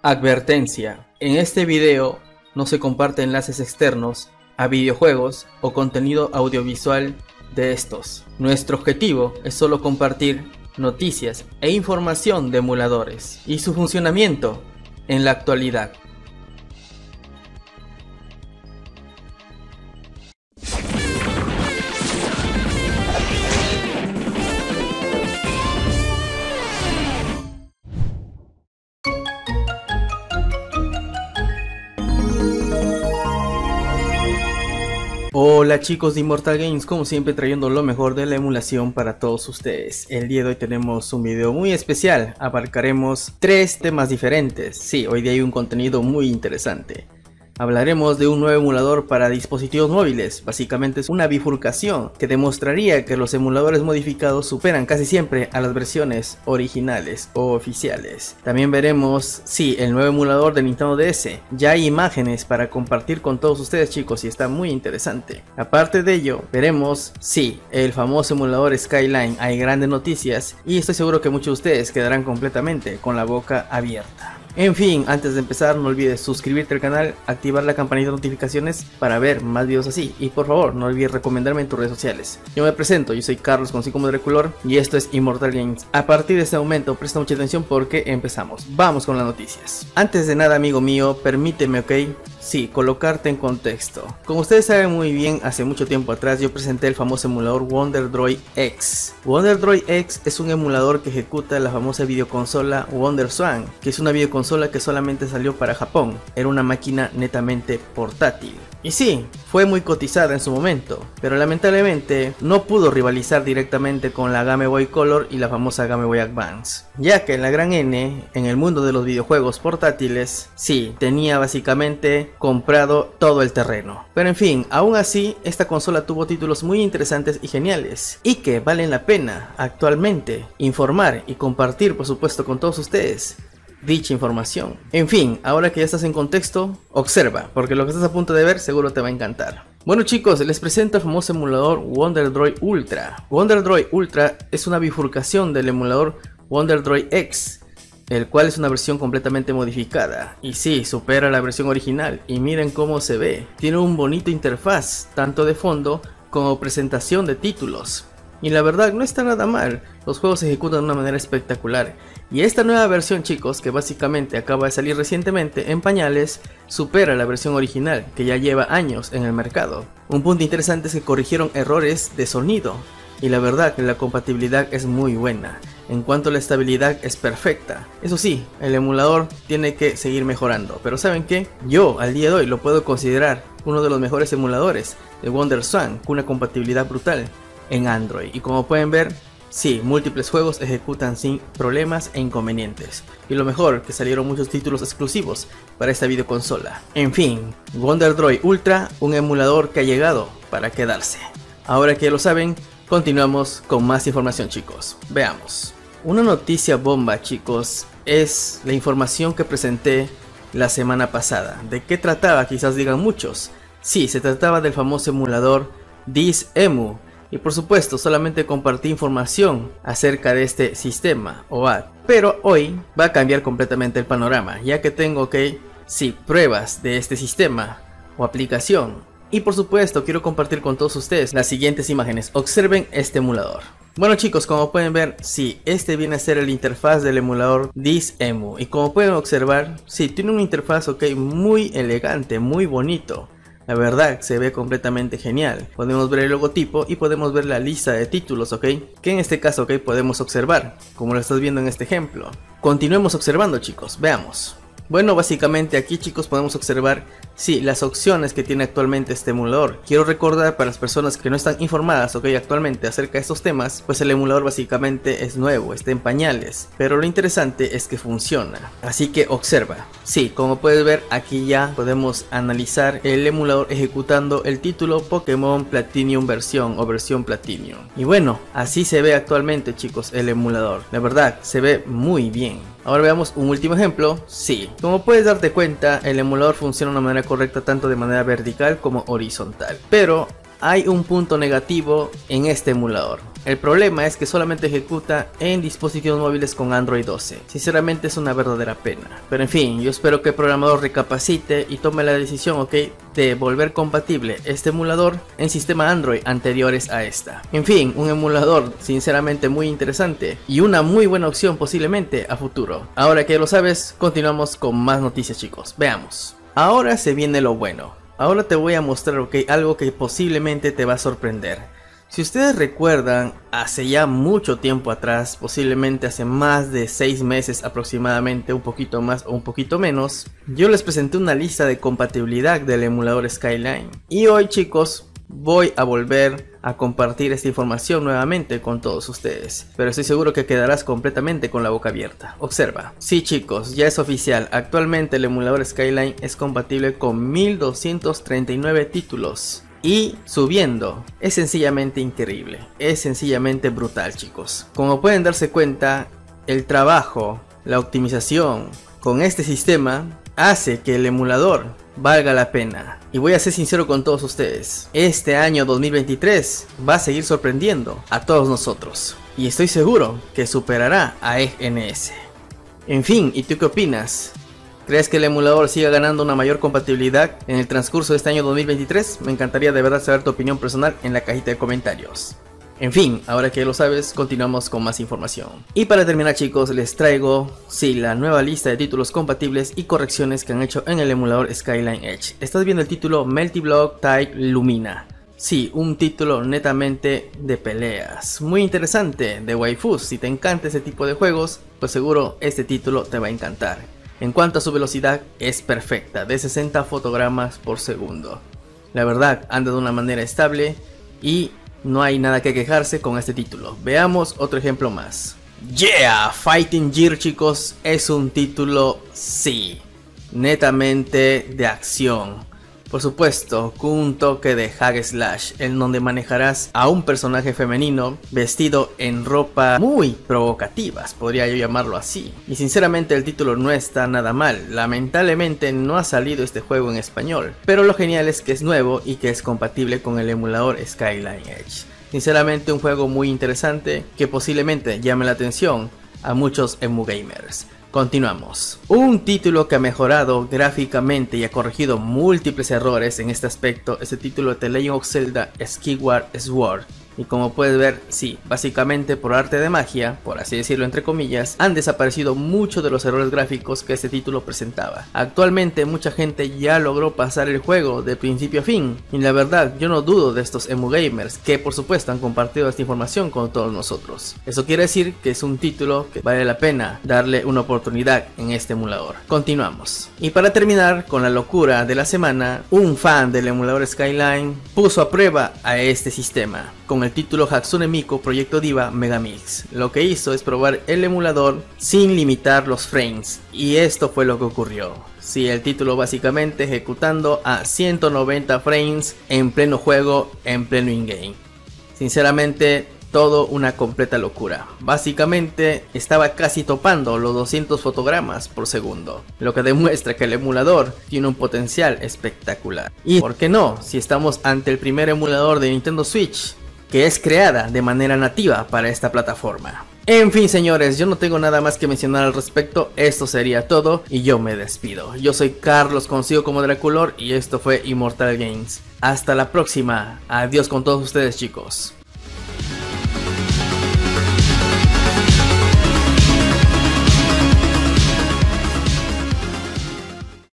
Advertencia. En este video no se comparte enlaces externos a videojuegos o contenido audiovisual de estos. Nuestro objetivo es solo compartir noticias e información de emuladores y su funcionamiento en la actualidad. Hola chicos de Immortal Games, como siempre trayendo lo mejor de la emulación para todos ustedes. El día de hoy tenemos un video muy especial, abarcaremos tres temas diferentes. Sí, hoy día hay un contenido muy interesante. Hablaremos de un nuevo emulador para dispositivos móviles, básicamente es una bifurcación que demostraría que los emuladores modificados superan casi siempre a las versiones originales o oficiales. También veremos, sí, el nuevo emulador de Nintendo DS, ya hay imágenes para compartir con todos ustedes chicos y está muy interesante. Aparte de ello, veremos, sí, el famoso emulador Skyline, hay grandes noticias y estoy seguro que muchos de ustedes quedarán completamente con la boca abierta. En fin, antes de empezar no olvides suscribirte al canal, activar la campanita de notificaciones para ver más videos así y por favor no olvides recomendarme en tus redes sociales. Yo me presento, yo soy Carlos con como Draculor y esto es Immortal Games. A partir de este momento presta mucha atención porque empezamos. Vamos con las noticias. Antes de nada amigo mío, permíteme, ok, Sí, colocarte en contexto. Como ustedes saben muy bien, hace mucho tiempo atrás yo presenté el famoso emulador WonderDroid X. WonderDroid X es un emulador que ejecuta la famosa videoconsola WonderSwan, que es una videoconsola que solamente salió para Japón. Era una máquina netamente portátil. Y sí, fue muy cotizada en su momento, pero lamentablemente no pudo rivalizar directamente con la Game Boy Color y la famosa Game Boy Advance, ya que la gran N, en el mundo de los videojuegos portátiles, sí, tenía básicamente comprado todo el terreno. Pero en fin, aún así, esta consola tuvo títulos muy interesantes y geniales, y que valen la pena actualmente informar y compartir por supuesto con todos ustedes dicha información. En fin, ahora que ya estás en contexto, observa, porque lo que estás a punto de ver seguro te va a encantar. Bueno chicos, les presento el famoso emulador WonderDroid Ultra. WonderDroid Ultra es una bifurcación del emulador WonderDroid X, el cual es una versión completamente modificada. Y sí, supera la versión original, y miren cómo se ve. Tiene un bonito interfaz, tanto de fondo como presentación de títulos. Y la verdad no está nada mal, los juegos se ejecutan de una manera espectacular. Y esta nueva versión chicos, que básicamente acaba de salir recientemente en pañales, supera la versión original, que ya lleva años en el mercado. Un punto interesante es que corrigieron errores de sonido, y la verdad que la compatibilidad es muy buena. En cuanto a la estabilidad es perfecta. Eso sí, el emulador tiene que seguir mejorando. Pero ¿saben qué? Yo al día de hoy lo puedo considerar uno de los mejores emuladores de WonderSwan con una compatibilidad brutal en Android. Y como pueden ver, sí, múltiples juegos ejecutan sin problemas e inconvenientes. Y lo mejor, que salieron muchos títulos exclusivos para esta videoconsola. En fin, WonderDroid Ultra, un emulador que ha llegado para quedarse. Ahora que lo saben, continuamos con más información chicos. Veamos. Una noticia bomba chicos es la información que presenté la semana pasada. ¿De qué trataba? Quizás digan muchos. Sí, se trataba del famoso emulador DisEmu, y por supuesto solamente compartí información acerca de este sistema OAD. Pero hoy va a cambiar completamente el panorama, ya que tengo que, sí, pruebas de este sistema o aplicación. Y por supuesto quiero compartir con todos ustedes las siguientes imágenes. Observen este emulador. Bueno chicos, como pueden ver, sí, este viene a ser el interfaz del emulador DisEmu. Y como pueden observar, sí, tiene una interfaz ok, muy elegante, muy bonito. La verdad, se ve completamente genial. Podemos ver el logotipo y podemos ver la lista de títulos, ¿ok? Que en este caso, ¿ok? Podemos observar, como lo estás viendo en este ejemplo. Continuemos observando, chicos. Veamos. Bueno, básicamente aquí chicos podemos observar, sí, las opciones que tiene actualmente este emulador. Quiero recordar para las personas que no están informadas, ok, actualmente acerca de estos temas, pues el emulador básicamente es nuevo, está en pañales, pero lo interesante es que funciona. Así que observa, sí, como puedes ver aquí ya podemos analizar el emulador ejecutando el título Pokémon Platinum versión o versión Platinum. Y bueno, así se ve actualmente chicos el emulador, la verdad se ve muy bien. Ahora veamos un último ejemplo. Sí, como puedes darte cuenta, el emulador funciona de una manera correcta tanto de manera vertical como horizontal. Pero hay un punto negativo en este emulador. El problema es que solamente ejecuta en dispositivos móviles con Android 12. Sinceramente es una verdadera pena. Pero en fin, yo espero que el programador recapacite y tome la decisión, ok, de volver compatible este emulador en sistema Android anteriores a esta. En fin, un emulador sinceramente muy interesante y una muy buena opción posiblemente a futuro. Ahora que lo sabes, continuamos con más noticias chicos. Veamos. Ahora se viene lo bueno. Ahora te voy a mostrar ok, algo que posiblemente te va a sorprender. Si ustedes recuerdan, hace ya mucho tiempo atrás, posiblemente hace más de 6 meses aproximadamente, un poquito más o un poquito menos, yo les presenté una lista de compatibilidad del emulador Skyline. Y hoy chicos, voy a volver a compartir esta información nuevamente con todos ustedes, pero estoy seguro que quedarás completamente con la boca abierta. Observa, sí chicos, ya es oficial, actualmente el emulador Skyline es compatible con 1239 títulos y subiendo. Es sencillamente increíble, es sencillamente brutal chicos. Como pueden darse cuenta, el trabajo, la optimización con este sistema hace que el emulador valga la pena. Y voy a ser sincero con todos ustedes, este año 2023 va a seguir sorprendiendo a todos nosotros. Y estoy seguro que superará a EGNS. En fin, ¿y tú qué opinas? ¿Crees que el emulador siga ganando una mayor compatibilidad en el transcurso de este año 2023? Me encantaría de verdad saber tu opinión personal en la cajita de comentarios. En fin, ahora que lo sabes, continuamos con más información. Y para terminar chicos, les traigo, sí, la nueva lista de títulos compatibles y correcciones que han hecho en el emulador Skyline Edge. Estás viendo el título Melty Block Type Lumina. Sí, un título netamente de peleas. Muy interesante, de waifus. Si te encanta ese tipo de juegos, pues seguro este título te va a encantar. En cuanto a su velocidad, es perfecta, de 60 fotogramas por segundo. La verdad, anda de una manera estable y no hay nada que quejarse con este título. Veamos otro ejemplo más. Yeah, Fighting Gear chicos, es un título, sí, netamente de acción. Por supuesto, con un toque de hack slash, en donde manejarás a un personaje femenino vestido en ropa muy provocativas, podría yo llamarlo así. Y sinceramente el título no está nada mal, lamentablemente no ha salido este juego en español, pero lo genial es que es nuevo y que es compatible con el emulador Skyline Edge. Sinceramente un juego muy interesante que posiblemente llame la atención a muchos emu gamers. Continuamos. Un título que ha mejorado gráficamente y ha corregido múltiples errores en este aspecto es el título de The Legend of Zelda Skyward Sword y como puedes ver, sí, básicamente por arte de magia, por así decirlo entre comillas, han desaparecido muchos de los errores gráficos que este título presentaba. Actualmente mucha gente ya logró pasar el juego de principio a fin, y la verdad yo no dudo de estos emu gamers que por supuesto han compartido esta información con todos nosotros. Eso quiere decir que es un título que vale la pena darle una oportunidad en este emulador. Continuamos. Y para terminar con la locura de la semana, un fan del emulador Skyline puso a prueba a este sistema con el título Hatsune Miku Proyecto Diva Megamix. Lo que hizo es probar el emulador sin limitar los frames y esto fue lo que ocurrió. Si el título básicamente ejecutando a 190 frames en pleno juego, en pleno in-game. Sinceramente, todo una completa locura. Básicamente estaba casi topando los 200 fotogramas por segundo, lo que demuestra que el emulador tiene un potencial espectacular. Y por qué no, si estamos ante el primer emulador de Nintendo Switch, que es creada de manera nativa para esta plataforma. En fin señores, yo no tengo nada más que mencionar al respecto, esto sería todo y yo me despido. Yo soy Carlos, conocido como Draculor y esto fue Immortal Games. Hasta la próxima, adiós con todos ustedes chicos.